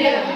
Yeah.